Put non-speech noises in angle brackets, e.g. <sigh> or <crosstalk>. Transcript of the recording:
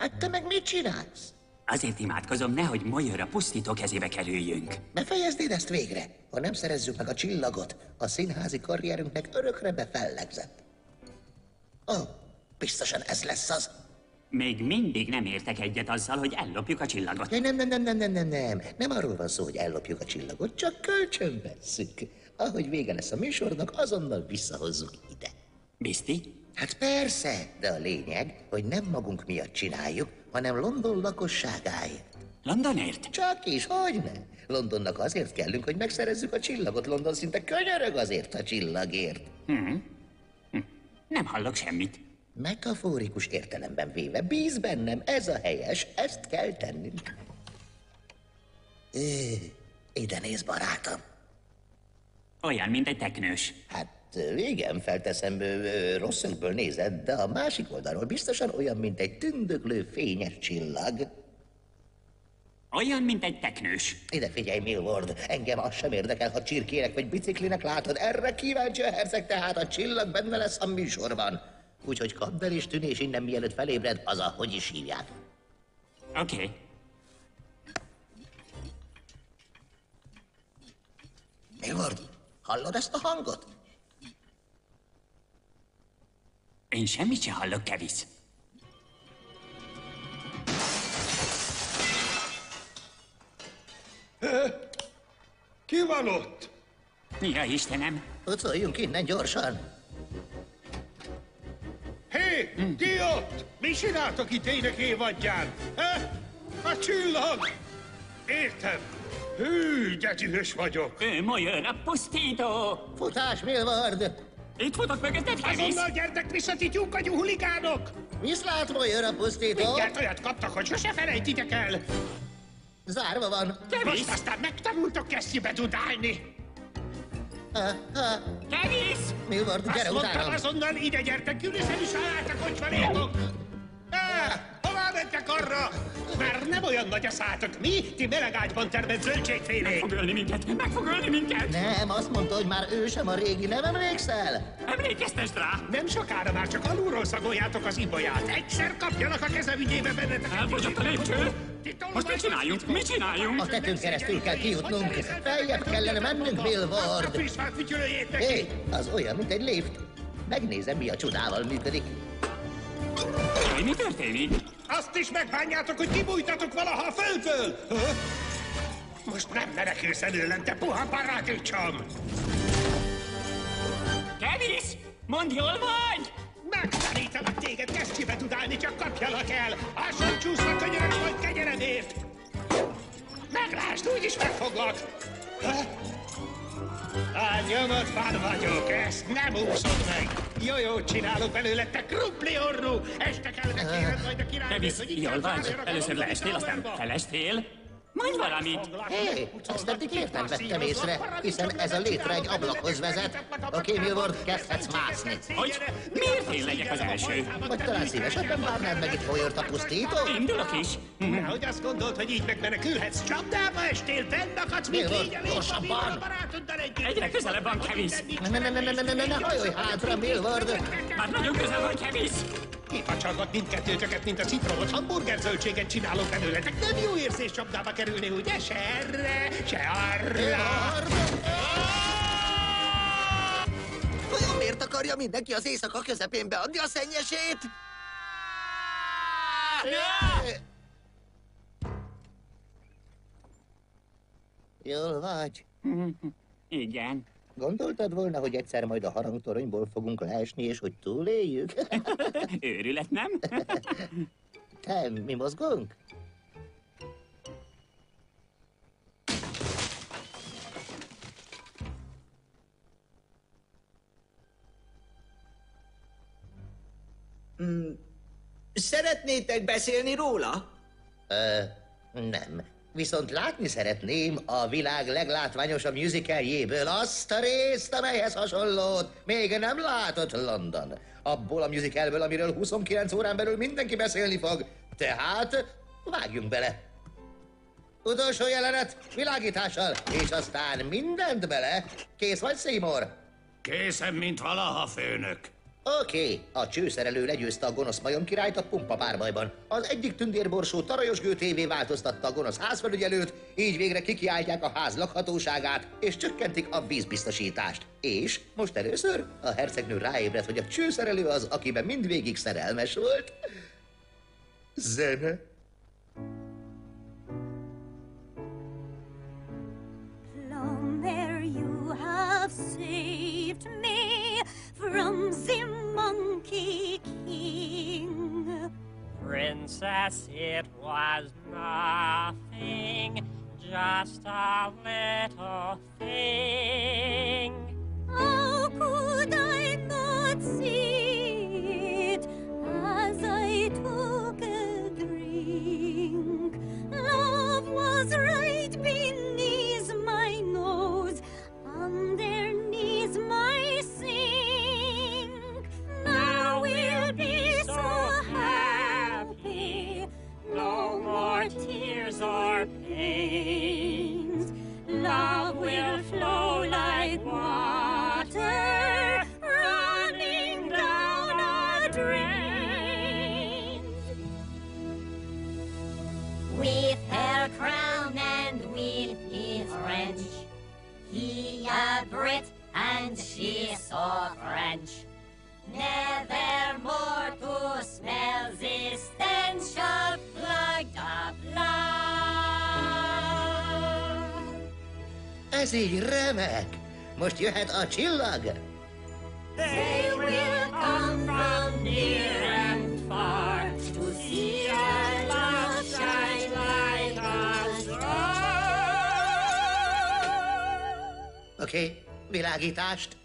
Hát te meg mit csinálsz? Azért imádkozom, nehogy Moyer a pusztító kezébe kerüljünk. Befejeznéd ezt végre? Ha nem szerezzük meg a csillagot, a színházi karrierünknek örökre befellegzett. Ó, oh, biztosan ez lesz az. Még mindig nem értek egyet azzal, hogy ellopjuk a csillagot. Nem, nem, nem, nem, nem, nem, nem. Nem arról van szó, hogy ellopjuk a csillagot, csak kölcsön vesszük. Ahogy vége lesz a műsornak, azonnal visszahozzuk ide. Bizti? Hát persze, de a lényeg, hogy nem magunk miatt csináljuk, hanem London lakosságáért. Londonért? Csak is, hogy ne? Londonnak azért kellünk, hogy megszerezzük a csillagot. London szinte könyörög azért a csillagért. Hmm. Hm. Nem hallok semmit. Metaforikus értelemben véve, bíz bennem, ez a helyes, ezt kell tennünk. É, ide néz, barátom. Olyan, mint egy teknős. Hát igen, felteszem, rossz szögből nézed, de a másik oldalról biztosan olyan, mint egy tündöklő fényes csillag. Olyan, mint egy teknős. Ide figyelj, Milward, engem az sem érdekel, ha csirkének vagy biciklinek látod. Erre kíváncsi a herceg, tehát a csillag benne lesz a műsorban. Úgyhogy kapd el és tűnés innen, mielőtt felébred, az a, hogy is hívják. Oké. Okay. Milward, hallod ezt a hangot? Én semmit sem hallok, Kevis. Ki van ott? Ja, Istenem. Ucoljunk innen gyorsan. Hé, hey, ti ott? Mi csináltok itt ének évadján? He? A csillag! Értem. Hű, de dühös vagyok. Ő Moyer, a pusztító. Futás, Milward! Itt futok mögötted, Kevis. Azonnal gyertek vissza, ti tyúkagyú huligánok! Viszlát, Moyer, a pusztító! Mindjárt olyat kaptak, hogy sose felejtitek el! Zárva van. Kevis! Most aztán megtanultok kesztyűbe dudálni. Ha, ha. Kevis! Milward, gyere Azt mondtam, utánam! azonnal ide gyertek, üresen is álláltak, hogy valétok! Mentek arra? Már nem olyan nagy a szátok, mi? Ti melegágyban termett zöldségfélék! Fog ölni minket, meg fog ölni minket! Nem, azt mondta, hogy már ő sem a régi, nem emlékszel? Emlékeztes rá! Nem sokára már csak alulról szagoljátok az ibolyát. Egyszer kapjanak a kezem ügyébe bennetek. Elfogyott a lépcső! Most mit csináljunk? Mit csináljunk? A tetőn keresztül kell kijutnunk. Feljebb kellene mennünk, Milward. Hé, az olyan, mint egy lift. Megnézem, mi a csodával működik. Jaj, mi történik? Azt is megbánjátok, hogy kibújtatok valaha a földből! Most nem menekülsz előlem, te puha parádicsom! Kevis! Mondd, hol vagy? Megtanítalak téged kesztyűbe tudálni, csak kapjalak el! Ásson csúszva könyörös vagy kegyeredért! Meglásd, úgyis megfoglak! Ha? A nyomott fan vagyok, ezt nem úszod meg! Jó, jó, csinálok belőle, te krumpli orrú! Este kell bekéred majd a királynőt, Kevis, hogy jól a Először leestél, aztán felestél. Mondj valamit! Hé, hey, ezt eddig értem vettem észre, hiszen ez a létre egy ablakhoz vezet. Oké, Milward, kezdhetsz mászni. Hogy miért én legyek az első? Vagy talán szívesebben várnád meg itt Moyert a pusztító? Indulok is. Nehogy azt gondolt, hogy így megmenekülhetsz. Csapdába estél, fennakadsz, mint légy a gyorsabban! a barátoddal együtt. Egyre közelebb van Kevis. Ne, ne, ne, ne, ne, ne, ne, ne hajolj hátra, Milward! Már nagyon közel van Kevis. Kifacsarlak mindkettőtöket, mint a citromot, hamburger zöldséget csinálok belőletek. Nem jó érzés csapdába kerülni, ugye? Se erre, se arra. Vajon miért akarja mindenki az éjszaka közepén beadni a szennyesét? Jól vagy. Igen. Gondoltad volna, hogy egyszer majd a harangtoronyból fogunk leesni, és hogy túléljük? <laughs> Őrület, nem? <laughs> Te, mi mozgunk? Szeretnétek beszélni róla? Ö, nem. Viszont látni szeretném a világ leglátványosabb musicaljéből azt a részt, amelyhez hasonlót még nem látott London. Abból a musicalből, amiről 29 órán belül mindenki beszélni fog. Tehát vágjunk bele. Utolsó jelenet világítással, és aztán mindent bele. Kész vagy, Seymour? Készen, mint valaha, főnök. Oké, okay. a csőszerelő legyőzte a gonosz majom királyt a pumpa párbajban. Az egyik tündérborsó tarajos gőtévé változtatta a gonosz házfelügyelőt, így végre kikiáltják a ház lakhatóságát, és csökkentik a vízbiztosítást. És most először a hercegnő ráébredt, hogy a csőszerelő az, akiben mindvégig szerelmes volt. Zene. Princess, it was nothing, just a little thing. How could I not see he a Brit and she so French. Never more to smell the stench of plugged up love. Ez így remek. Most jöhet a csillag. They Oké, okay. világítást.